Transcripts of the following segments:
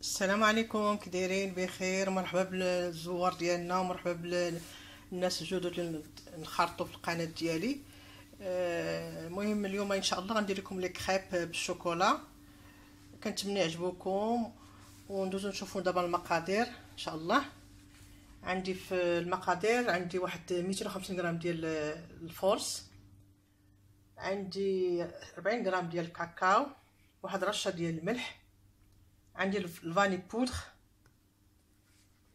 السلام عليكم كي دايرين بخير. مرحبا بالزوار ديالنا ومرحبا بالناس الجدد اللي انخرطوا في القناة ديالي. آه، المهم اليوم إن شاء الله غندير لكم لي كريب بالشوكولا. كنتمنى يعجبوكم وندوزو نشوفوا دابا المقادير. إن شاء الله. عندي في المقادير عندي واحد 250 غرام ديال الفورس عندي 40 غرام ديال الكاكاو. واحد رشة ديال الملح. عندي الفاني بودر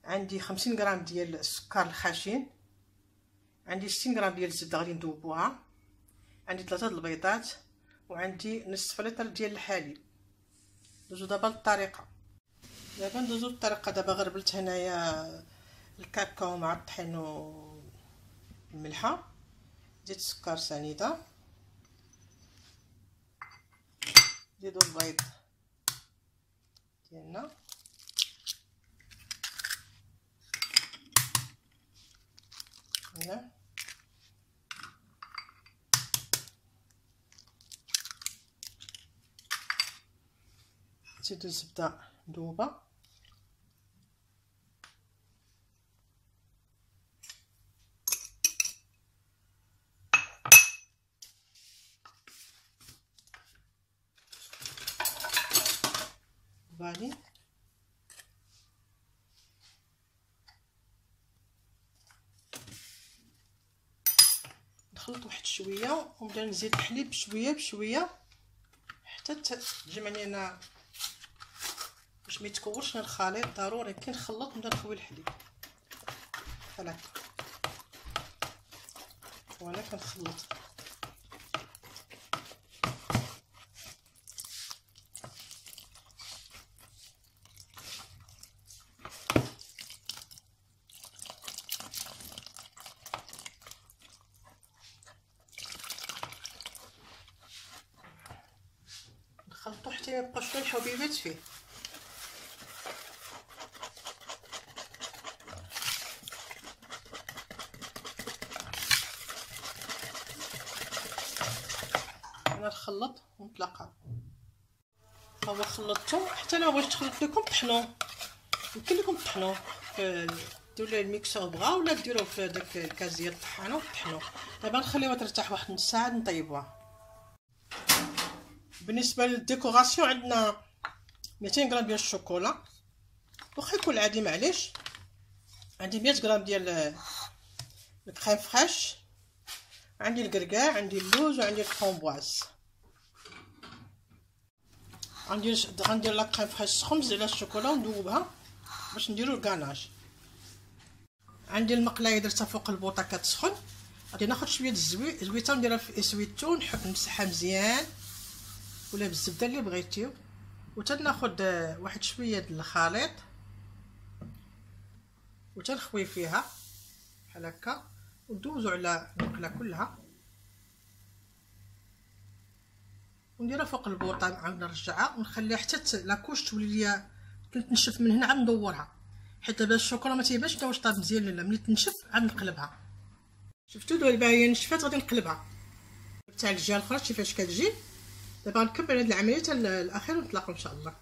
عندي خمسين غرام ديال السكر الخشن عندي ستين غرام ديال الزبده غادي ندوبوها عندي ثلاثة البيضات وعندي نصف لتر ديال الحليب. ندوزو دابا للطريقة. دابا ندوزو للطريقة. دابا غربلت هنايا الكاكاو مع الطحين والملحه زيت السكر سنيدة زيدو البيض. ديالنا هنا نزيدو الزبدة مذوبه فالي نخلط واحد شوية ونبدا نزيد الحليب بشوية بشوية حتى تجمع لينا باش ما يتكورش الخليط. ضروري كي نخلط نبدا نخوي الحليب. هكا وأنا كنخلط. حتى يبقى شوية الحبيبات فيه أنا نخلط ونتلاقاو هو خلطتو حتى لو بغيت تخلط لكم طحنوا يمكن لكم طحنوا ديروا ليه الميكسور بغا ولا ديروه في داك الكاس ديال الطحانه وطحنوا دابا نخليوها ترتاح واحد نص ساعه نطيبوها بالنسبة لل décoration عندنا 200 غرام ديال الشوكولا. واخا يكون عادي معليش. عندي 100 غرام ديال ال crème fraîche. عندي الكركاع عندي اللوز وعندي الفرامبواز غندير غندير la crème fraîche سخون على الشوكولا وندوبها باش نديرو الكاناج. عندي المقلاية درتها فوق البوطه كتسخن غادي ناخذ شوية الزويت زويته نديرها في اسويتو نمسحها مزيان. ولا بالزبدة اللي بغيتيو. وتناخذ واحد شوية د الخليط. وتنخوي فيها بحال هكا. وندوزو على المقله كلها. ونديرها فوق البوطة عاود نرجعها. ونخليها حتى لاكوش تولي ليا تنشف من هنا عاد ندورها. حيت دابا الشوكولا ما تيبانش واش طاب مزيان ولا ملي تنشف عاد نقلبها. شفتوا دابا هي نشفات غادي نقلبها. تاع الجهة الأخرى كيفاش كتجي. دابا نكمل هاد العملية حتى الأخير ونتلاقاو إن شاء الله.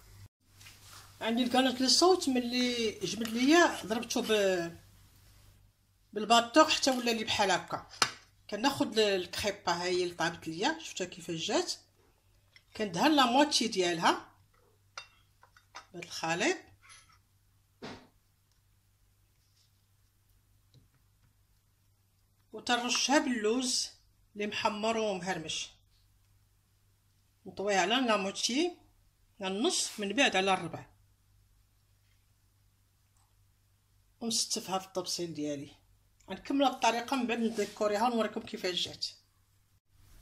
عندي الكانات للصوت ملي جبد ليا ضربته ب بالباطور حتى ولا لي بحال هكا. كناخذ الكريبة ها هي اللي طابت ليا شفتها كيفاش جات. كندهن لا موتشي ديالها. بهذا الخليط. وترشها باللوز اللي محمر ومهرمش. نطويها على لا موتشي على النص من بعد على الربع. ونستفها في الطبسيل ديالي. غنكمل الطريقة من بعد نديكوريها ونوريكم كيفاش جات.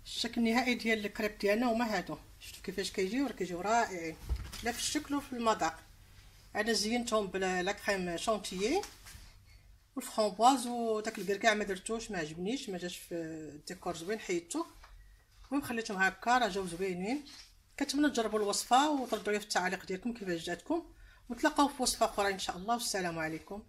الشكل النهائي ديال الكريب ديالنا هما هادو. شفتوا كيفاش كيجيو راه كيجيو رائعين. لا في الشكل وفي المذاق أنا زينتهم ب la crème chantilly والفرامبواز وداك الكركاع ما درتوش ما عجبنيش ما جاش في الديكور زوين حيدته. المهم خليتهم هكا راه جاو زوينين. كنتمنى تجربوا الوصفة وتردوا لي في التعاليق ديالكم كيفاش جاتكم. ونتلاقاو في وصفة أخرى إن شاء الله. والسلام عليكم.